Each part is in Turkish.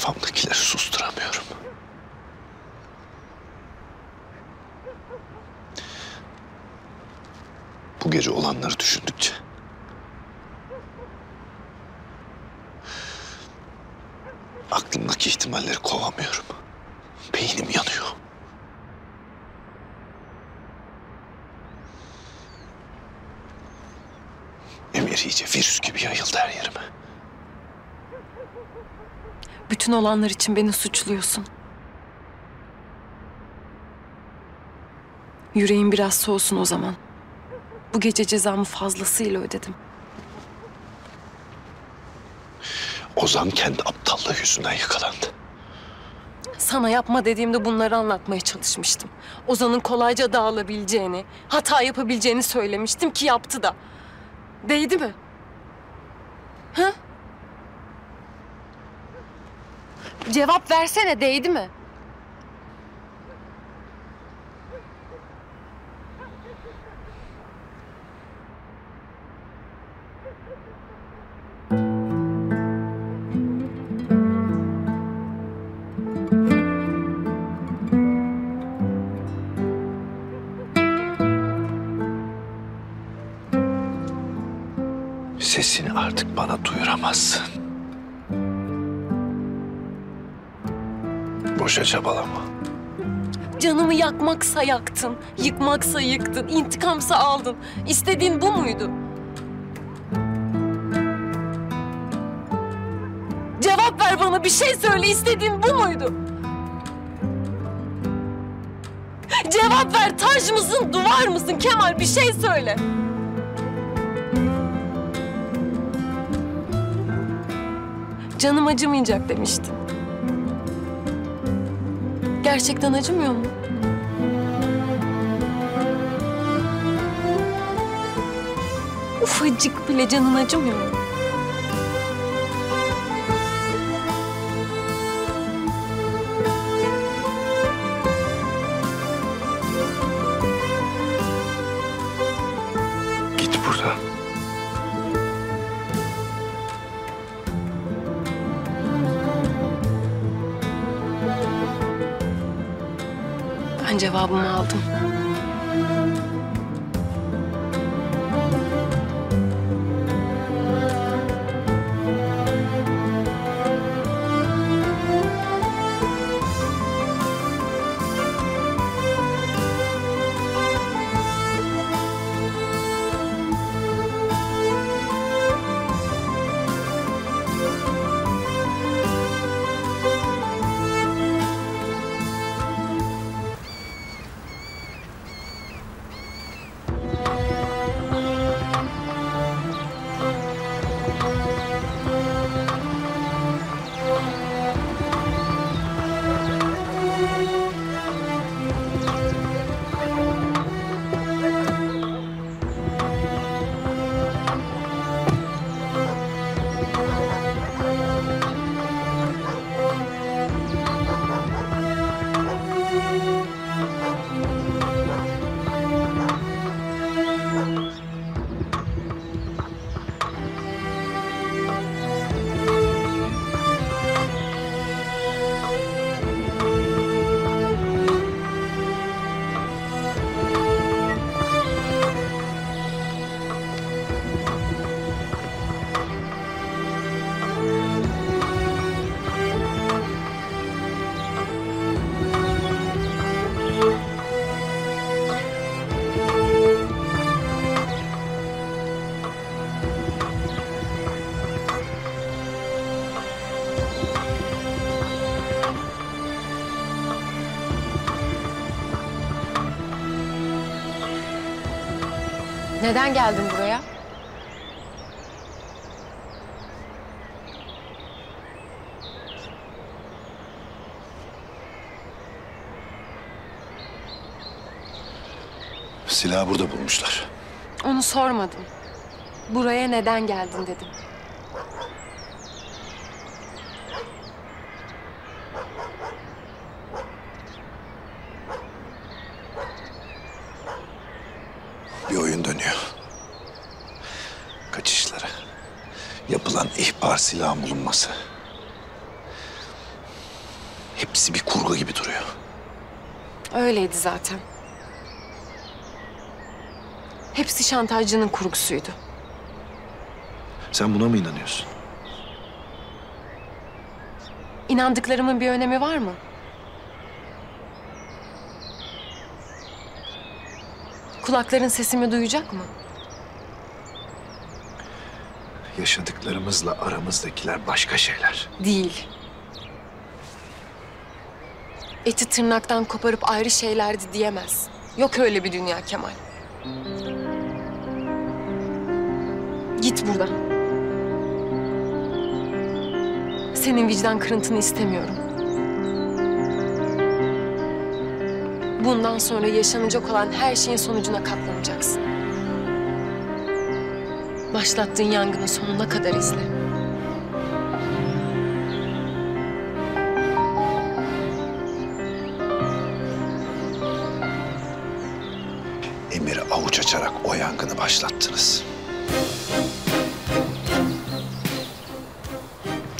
Kafamdakileri susturamıyorum. Bu gece olanları düşündükçe aklımdaki ihtimalleri kovamıyorum. Beynim yanıyor. Emir iyice virüs gibi yayıldı her yerime. Bütün olanlar için beni suçluyorsun. Yüreğim biraz soğusun o zaman. Bu gece cezamı fazlasıyla ödedim. Ozan kendi aptallığı yüzünden yakalandı. Sana yapma dediğimde bunları anlatmaya çalışmıştım. Ozan'ın kolayca dağılabileceğini, hata yapabileceğini söylemiştim ki yaptı da. Değdi mi? Ha? Cevap versene değdi mi? Sesini artık bana duyuramazsın. Boşa çabalama. Canımı yakmaksa yaktın, yıkmaksa yıktın, intikamsa aldın. İstediğin bu muydu? Cevap ver bana, bir şey söyle. İstediğin bu muydu? Cevap ver, taş mısın, duvar mısın Kemal? Bir şey söyle. Canım acımayacak demiştin. Gerçekten acımıyor mu? Ufacık bile canın acımıyor mu? Cevabımı aldım. Neden geldin buraya? Silahı burada bulmuşlar. Onu sormadım. Buraya neden geldin dedim. İhbar silahın bulunması. Hepsi bir kurgu gibi duruyor. Öyleydi zaten. Hepsi şantajcının kurgusuydu. Sen buna mı inanıyorsun? İnandıklarımın bir önemi var mı? Kulakların sesimi duyacak mı? Yaşadıklarımızla aramızdakiler başka şeyler. Değil. Eti tırnaktan koparıp ayrı şeylerdi diyemez. Yok öyle bir dünya Kemal. Git buradan. Senin vicdan kırıntını istemiyorum. Bundan sonra yaşanacak olan her şeyin sonucuna katlanacaksın. Başlattığın yangını sonuna kadar izle. Emir'i avuç açarak o yangını başlattınız.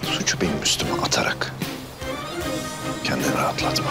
Suçu benim üstüme atarak kendini rahatlatma.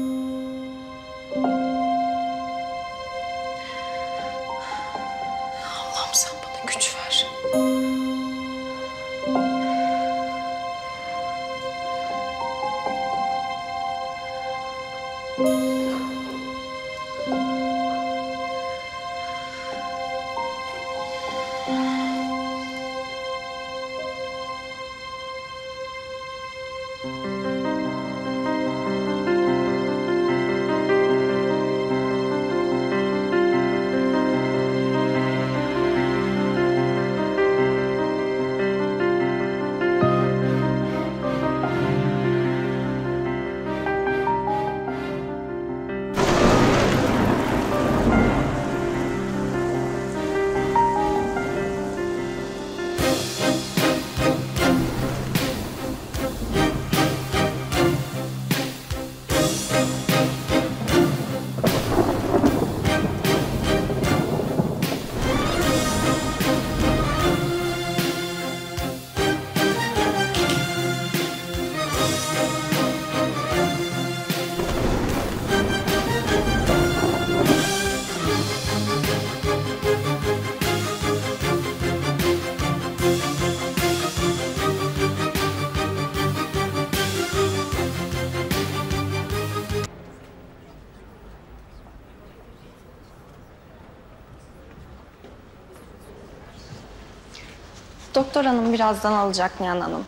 Doktor hanım birazdan alacak Nihan Hanım.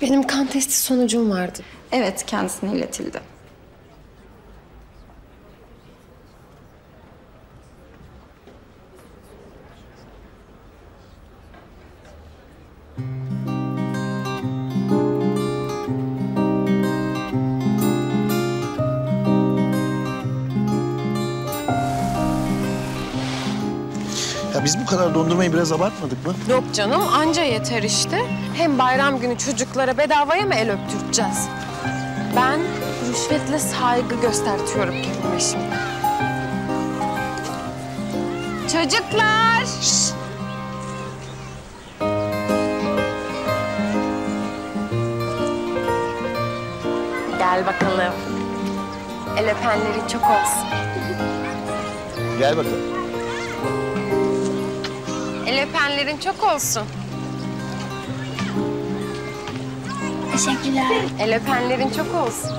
Benim kan testi sonucum vardı. Evet kendisine iletildi. Biz bu kadar dondurmayı biraz abartmadık mı? Yok canım anca yeter işte. Hem bayram günü çocuklara bedavaya mı el öptüreceğiz? Ben rüşvetle saygı göstertiyorum kendime şimdi. Çocuklar! Gel bakalım. El öpenleri çok olsun. Gel bakalım. El öpenlerin çok olsun. Teşekkürler. El öpenlerin çok olsun.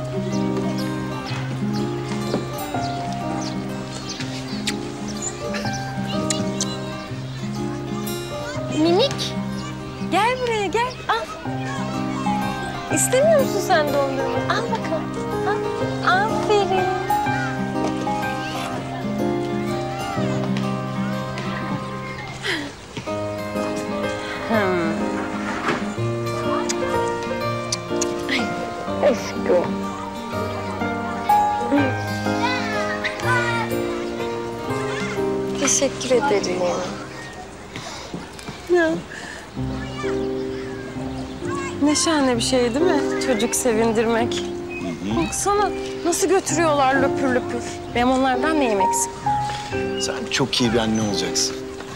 Minik. Gel buraya gel. Al. İstemiyor musun sen dondurma? Al bakalım. Aşkım. Teşekkür ederim. Ya. Ne şahane bir şey değil mi? Çocuk sevindirmek. Baksana nasıl götürüyorlar löpür löpür. Benim onlardan neyim eksik? Sen çok iyi bir anne olacaksın.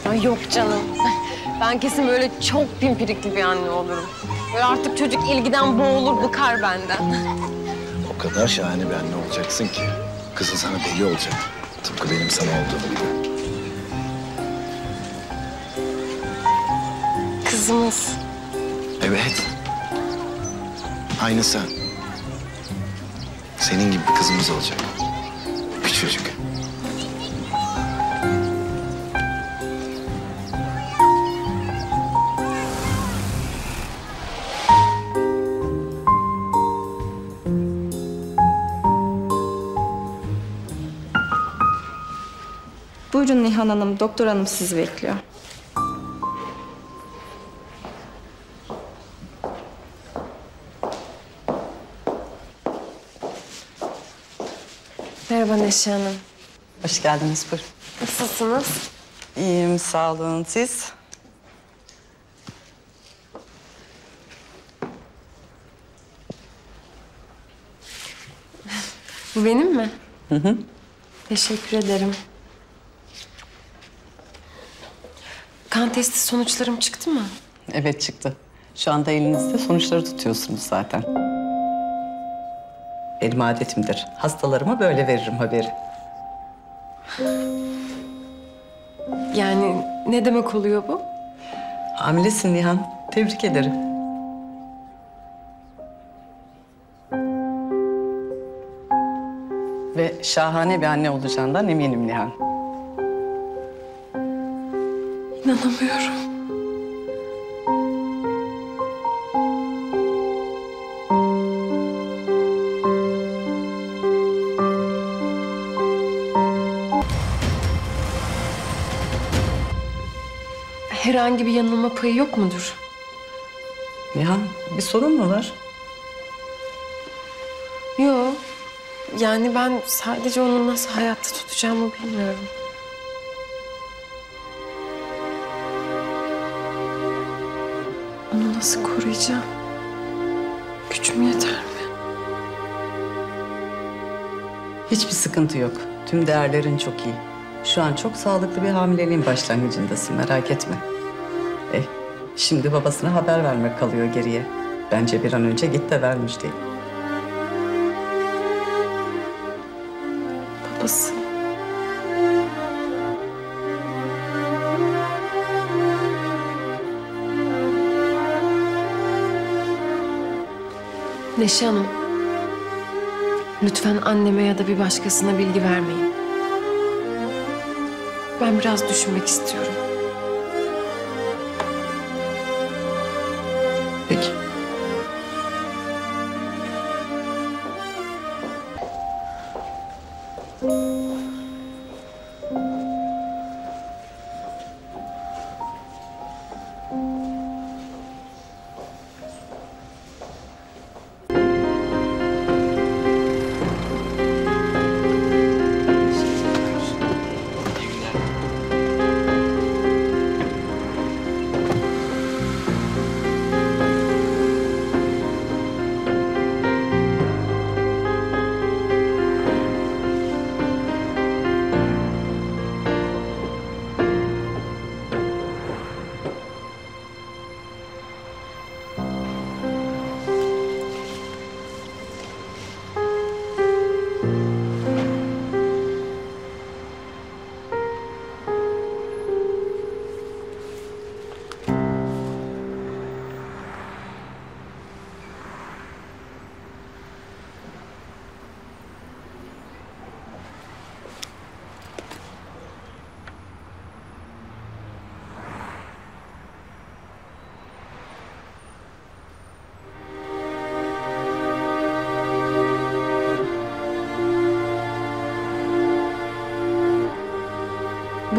Ay yok canım. Ben kesin böyle çok pimpirikli bir anne olurum. Böyle artık çocuk ilgiden boğulur, bıkar benden. Kadar şahane bir anne olacaksın ki. Kızın sana deli olacak. Tıpkı benim sana olduğum gibi. Kızımız. Evet. Aynı sen. Senin gibi bir kızımız olacak. Küçücük. Buyurun Nihan Hanım, doktor hanım sizi bekliyor. Merhaba Neşe Hanım. Hoş geldiniz buyurun. Nasılsınız? İyiyim sağ olun siz. Bu benim mi? Hı hı. Teşekkür ederim. Testi sonuçlarım çıktı mı? Evet çıktı. Şu anda elinizde sonuçları tutuyorsunuz zaten. Benim adetimdir. Hastalarıma böyle veririm haberi. Yani ne demek oluyor bu? Hamilesin Nihan. Tebrik ederim. Ve şahane bir anne olacağından eminim Nihan. İnanamıyorum. Herhangi bir yanılma payı yok mudur? Nihan bir sorun mu var? Yok. Yani ben sadece onu nasıl hayatta tutacağımı bilmiyorum. Nasıl koruyacağım? Gücüm yeter mi? Hiçbir sıkıntı yok. Tüm değerlerin çok iyi. Şu an çok sağlıklı bir hamileliğin başlangıcındasın merak etme. Eh, şimdi babasına haber vermek kalıyor geriye. Bence bir an önce git de ver müjdeyi. Babası. Neşe Hanım, lütfen anneme ya da bir başkasına bilgi vermeyin. Ben biraz düşünmek istiyorum. Peki.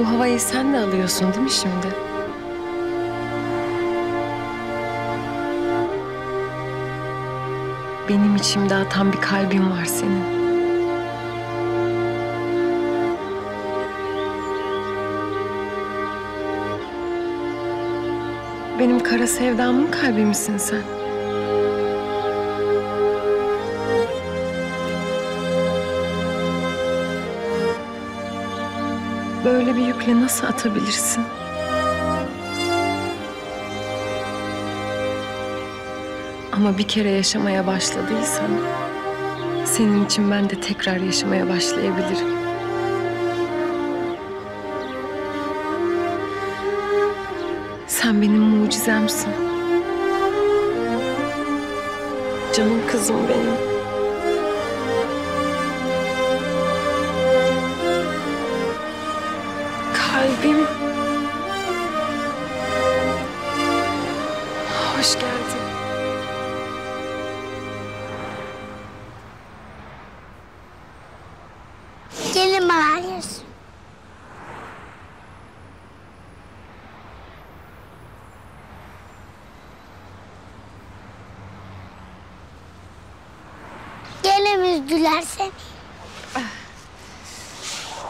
Bu havayı sen de alıyorsun değil mi şimdi? Benim içimde atan bir kalbin var senin. Benim kara sevdamın kalbi misin sen? Böyle bir yükle nasıl atabilirsin? Ama bir kere yaşamaya başladıysan... ...senin için ben de tekrar yaşamaya başlayabilirim. Sen benim mucizemsin. Canım kızım benim. Kalbim.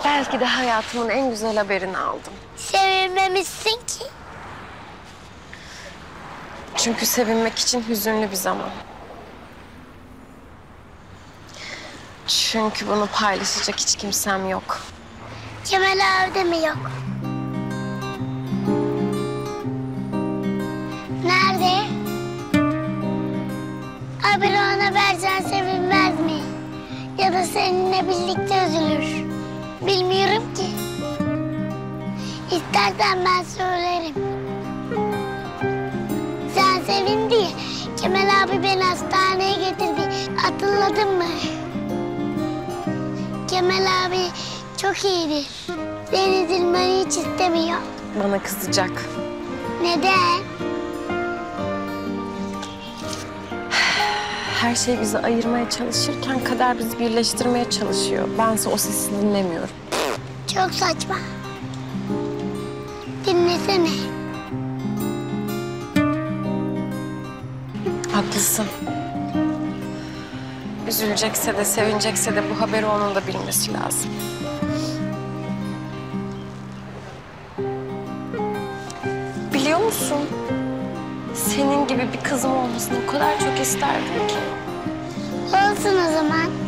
Belki de hayatımın en güzel haberini aldım. Sevilmemişsin ki. Çünkü sevinmek için hüzünlü bir zaman. Çünkü bunu paylaşacak hiç kimsem yok. Kemal abi de mi yok? Nerede? Haberi ona versen sevinmez mi? Ya da seninle birlikte üzülür. Bilmiyorum ki. İstersen ben söylerim. Sen sevin diye Kemal abi beni hastaneye getirdi. Hatırladın mı? Kemal abi çok iyidir. Beni üzülmeni hiç istemiyor. Bana kızacak. Neden? Her şey bizi ayırmaya çalışırken kader bizi birleştirmeye çalışıyor. Bense o sesi dinlemiyorum. Çok saçma. Dinlesene. Haklısın. Üzülecekse de sevinecekse de bu haberi onun da bilmesi lazım. Biliyor musun? Senin gibi bir kızım olmasını o kadar çok isterdim ki. Olsun o zaman.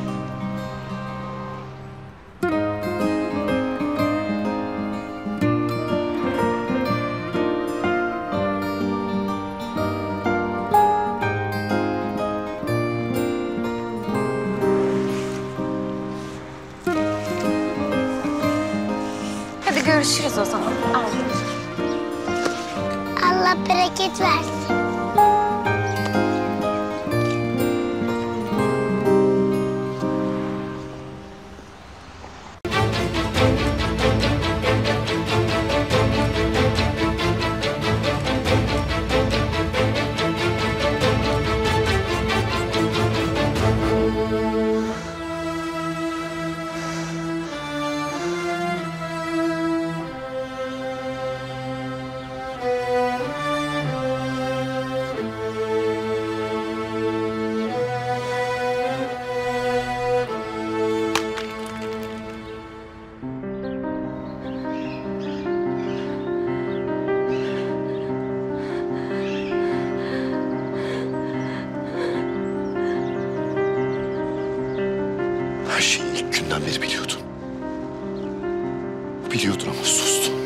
Sustum.